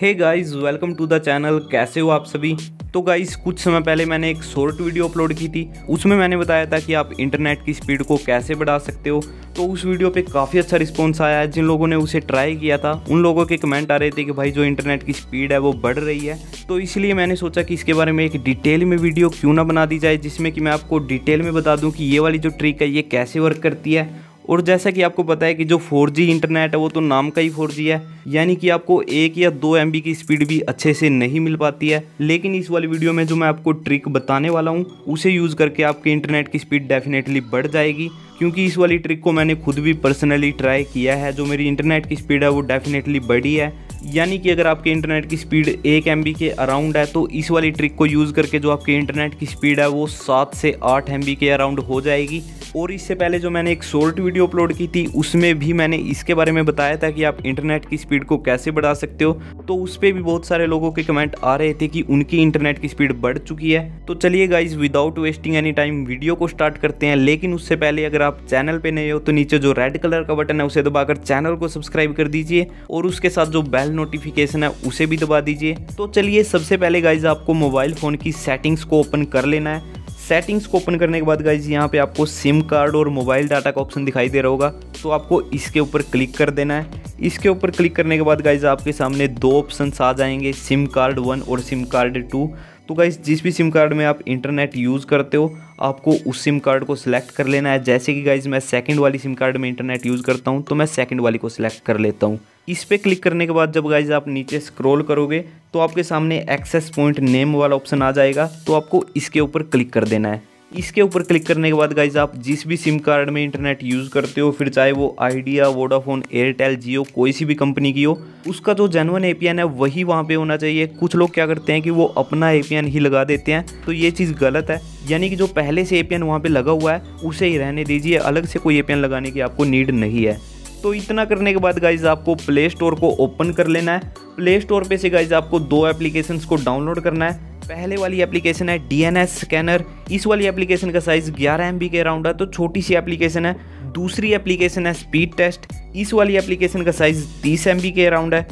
Hey guys welcome to the channel कैसे हो आप सभी? तो गाइस कुछ समय पहले मैंने एक शॉर्ट वीडियो अपलोड की थी। उसमें मैंने बताया था कि आप इंटरनेट की स्पीड को कैसे बढ़ा सकते हो। तो उस वीडियो पे काफ़ी अच्छा रिस्पॉन्स आया है। जिन लोगों ने उसे ट्राई किया था, उन लोगों के कमेंट आ रहे थे कि भाई जो इंटरनेट की स्पीड है, वो बढ़ रही है। तो इसलिए मैंने सोचा कि इसके बारे में एक डिटेल में वीडियो क्यों ना बना दी जाए, जिसमें कि मैं आपको डिटेल में बता दूँ कि ये वाली जो ट्रिक है, ये कैसे वर्क करती है। और जैसा कि आपको पता है कि जो 4G इंटरनेट है, वो तो नाम का ही 4G है। यानी कि आपको एक या दो MB की स्पीड भी अच्छे से नहीं मिल पाती है। लेकिन इस वाली वीडियो में जो मैं आपको ट्रिक बताने वाला हूँ, उसे यूज़ करके आपके इंटरनेट की स्पीड डेफिनेटली बढ़ जाएगी। क्योंकि इस वाली ट्रिक को मैंने खुद भी पर्सनली ट्राई किया है। जो मेरी इंटरनेट की स्पीड है, वो डेफिनेटली बढ़ी है। यानी कि अगर आपके इंटरनेट की स्पीड एक एम के अराउंड है तो इस वाली ट्रिक को यूज़ करके जो आपके इंटरनेट की स्पीड है, वो सात से आठ एम के अराउंड हो जाएगी। और इससे पहले जो मैंने एक शॉर्ट वीडियो अपलोड की थी, उसमें भी मैंने इसके बारे में बताया था कि आप इंटरनेट की स्पीड को कैसे बढ़ा सकते हो। तो उस पर भी बहुत सारे लोगों के कमेंट आ रहे थे कि उनकी इंटरनेट की स्पीड बढ़ चुकी है। तो चलिए guys without wasting any time video को स्टार्ट करते हैं। लेकिन उससे पहले अगर आप चैनल पर नए हो तो नीचे जो रेड कलर का बटन है, उसे दबाकर चैनल को सब्सक्राइब कर दीजिए। और उसके साथ जो बेल नोटिफिकेशन है, उसे भी दबा दीजिए। तो चलिए, सबसे पहले गाइज़ आपको मोबाइल फ़ोन की सेटिंग्स को ओपन कर लेना है। सेटिंग्स को ओपन करने के बाद गाइज़ यहाँ पे आपको सिम कार्ड और मोबाइल डाटा का ऑप्शन दिखाई दे रहा होगा। तो आपको इसके ऊपर क्लिक कर देना है। इसके ऊपर क्लिक करने के बाद गाइज़ आपके सामने दो ऑप्शन आ जाएँगे सिम कार्ड वन और सिम कार्ड टू तो गाइज़ जिस भी सिम कार्ड में आप इंटरनेट यूज़ करते हो, आपको उस सिम कार्ड को सिलेक्ट कर लेना है। जैसे कि गाइज़ मैं सेकंड वाली सिम कार्ड में इंटरनेट यूज़ करता हूँ तो मैं सेकंड वाली को सिलेक्ट कर लेता हूँ। इस पर क्लिक करने के बाद जब गाइज़ आप नीचे स्क्रॉल करोगे तो आपके सामने एक्सेस पॉइंट नेम वाला ऑप्शन आ जाएगा। तो आपको इसके ऊपर क्लिक कर देना है। इसके ऊपर क्लिक करने के बाद गाइज़ आप जिस भी सिम कार्ड में इंटरनेट यूज़ करते हो, फिर चाहे वो आइडिया वोडाफोन एयरटेल जियो कोई सी भी कंपनी की हो, उसका जो जेनवन ए है, वही वहाँ पे होना चाहिए। कुछ लोग क्या करते हैं कि वो अपना एपीएन ही लगा देते हैं। तो ये चीज़ गलत है। यानी कि जो पहले से ए पी वहाँ पर लगा हुआ है, उसे ही रहने दीजिए। अलग से कोई एपीएन लगाने की आपको नीड नहीं है। तो इतना करने के बाद गाइज़ आपको प्ले स्टोर को ओपन कर लेना है। प्ले स्टोर पे से गाइज़ आपको दो एप्लीकेशन को डाउनलोड करना है। पहले वाली एप्लीकेशन है डीएनएस स्कैनर इस वाली एप्लीकेशन का साइज़ 11 एमबी के अराउंड है तो छोटी सी एप्लीकेशन है। दूसरी एप्लीकेशन है स्पीड टेस्ट इस वाली एप्लीकेशन का साइज़ 30 एम के अराउंड है।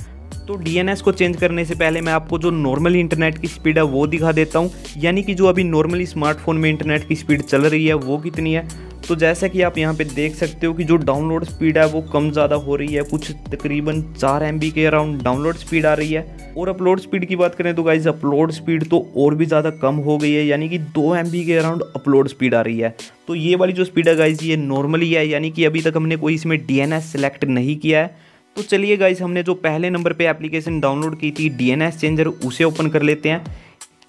तो डीएनएस को चेंज करने से पहले मैं आपको जो नॉर्मल इंटरनेट की स्पीड है वो दिखा देता हूँ। यानी कि जो अभी नॉर्मली स्मार्टफ़ोन में इंटरनेट की स्पीड चल रही है, वो कितनी है? तो जैसा कि आप यहाँ पे देख सकते हो कि जो डाउनलोड स्पीड है वो कम ज़्यादा हो रही है। कुछ तकरीबन चार एम के अराउंड डाउनलोड स्पीड आ रही है। और अपलोड स्पीड की बात करें तो गाइज़ अपलोड स्पीड तो और भी ज़्यादा कम हो गई है। यानी कि दो एम के अराउंड अपलोड स्पीड आ रही है। तो ये वाली जो स्पीड है गाइज़ ये नॉर्मली है। यानी कि अभी तक हमने कोई इसमें डीएनएस सेलेक्ट नहीं किया है। तो चलिए गाइज़ हमने जो पहले नंबर पे एप्लीकेशन डाउनलोड की थी डीएनएस चेंजर उसे ओपन कर लेते हैं।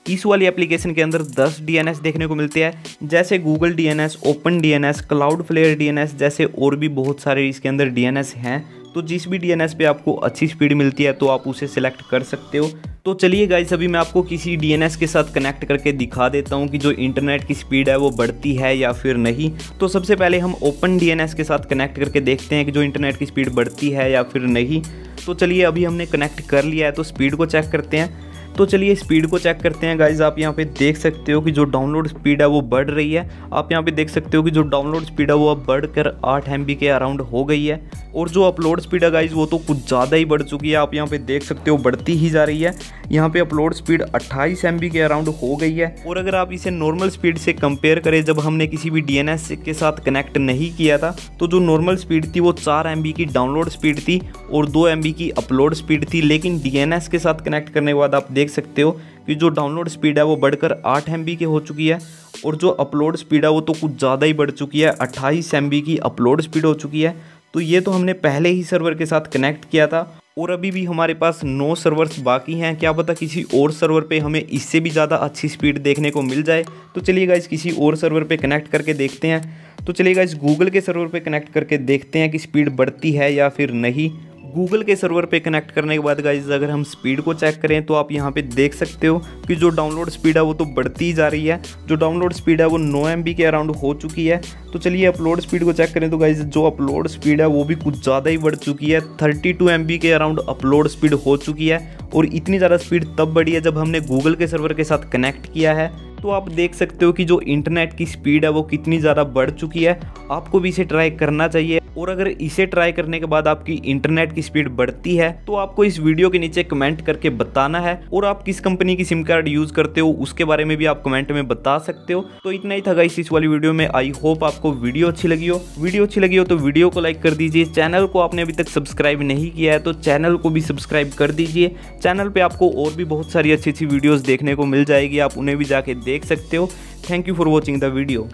इस वाली एप्लीकेशन के अंदर 10 डीएनएस देखने को मिलते हैं, जैसे Google DNS open DNS Cloudflare DNS जैसे और भी बहुत सारे इसके अंदर डीएनएस हैं। तो जिस भी डीएनएस पे आपको अच्छी स्पीड मिलती है तो आप उसे सिलेक्ट कर सकते हो। तो चलिए गाइस अभी मैं आपको किसी डीएनएस के साथ कनेक्ट करके दिखा देता हूँ कि जो इंटरनेट की स्पीड है वो बढ़ती है या फिर नहीं। तो सबसे पहले हम ओपन डीएनएस के साथ कनेक्ट करके देखते हैं कि जो इंटरनेट की स्पीड बढ़ती है या फिर नहीं। तो चलिए अभी हमने कनेक्ट कर लिया है तो स्पीड को चेक करते हैं। तो चलिए स्पीड को चेक करते हैं गाइज़ आप यहाँ पे देख सकते हो कि जो डाउनलोड स्पीड है वो बढ़ रही है। आप यहाँ पे देख सकते हो कि जो डाउनलोड स्पीड है वो अब बढ़कर आठ एम के अराउंड हो गई है। और जो अपलोड स्पीड है गाइज़ वो तो कुछ ज़्यादा ही बढ़ चुकी है। आप यहाँ पे देख सकते हो, बढ़ती ही जा रही है। यहाँ पे अपलोड स्पीड अट्ठाईस एम के अराउंड हो गई है। और अगर आप इसे नॉर्मल स्पीड से कंपेयर करें, जब हमने किसी भी डीएनएस के साथ कनेक्ट नहीं किया था तो जो नॉर्मल स्पीड थी, वो चार एम की डाउनलोड स्पीड थी और दो एम की अपलोड स्पीड थी। लेकिन डीएनएस के साथ कनेक्ट करने के बाद आप देख सकते हो कि जो डाउनलोड स्पीड है वो बढ़कर आठ एम की हो चुकी है और जो अपलोड स्पीड है वो तो कुछ ज़्यादा ही बढ़ चुकी है, अट्ठाईस एम की अपलोड स्पीड हो चुकी है। तो ये तो हमने पहले ही सर्वर के साथ कनेक्ट किया था और अभी भी हमारे पास नौ सर्वर्स बाकी हैं। क्या पता किसी और सर्वर पे हमें इससे भी ज़्यादा अच्छी स्पीड देखने को मिल जाए। तो चलिए इस किसी और सर्वर पे कनेक्ट करके देखते हैं। तो चलिए इस गूगल के सर्वर पे कनेक्ट करके देखते हैं कि स्पीड बढ़ती है या फिर नहीं। गूगल के सर्वर पे कनेक्ट करने के बाद गाइज़ अगर हम स्पीड को चेक करें तो आप यहाँ पे देख सकते हो कि जो डाउनलोड स्पीड है, वो तो बढ़ती जा रही है। जो डाउनलोड स्पीड है, वो नौ एम के अराउंड हो चुकी है। तो चलिए अपलोड स्पीड को चेक करें तो गाइज़ जो अपलोड स्पीड है, वो भी कुछ ज़्यादा ही बढ़ चुकी है। थर्टी टू के अराउंड अपलोड स्पीड हो चुकी है। और इतनी ज़्यादा स्पीड तब बढ़ी है जब हमने गूगल के सर्वर के साथ कनेक्ट किया है। तो आप देख सकते हो कि जो इंटरनेट की स्पीड है, वो कितनी ज़्यादा बढ़ चुकी है। आपको भी इसे ट्राई करना चाहिए। और अगर इसे ट्राई करने के बाद आपकी इंटरनेट की स्पीड बढ़ती है तो आपको इस वीडियो के नीचे कमेंट करके बताना है और आप किस कंपनी की सिम कार्ड यूज़ करते हो, उसके बारे में भी आप कमेंट में बता सकते हो। तो इतना ही था इस वाली वीडियो में। आई होप आपको वीडियो अच्छी लगी हो। वीडियो अच्छी लगी हो तो वीडियो को लाइक कर दीजिए। चैनल को आपने अभी तक सब्सक्राइब नहीं किया है तो चैनल को भी सब्सक्राइब कर दीजिए। चैनल पर आपको और भी बहुत सारी अच्छी अच्छी वीडियोज़ देखने को मिल जाएगी। आप उन्हें भी जाके देख सकते हो। Thank you for watching the video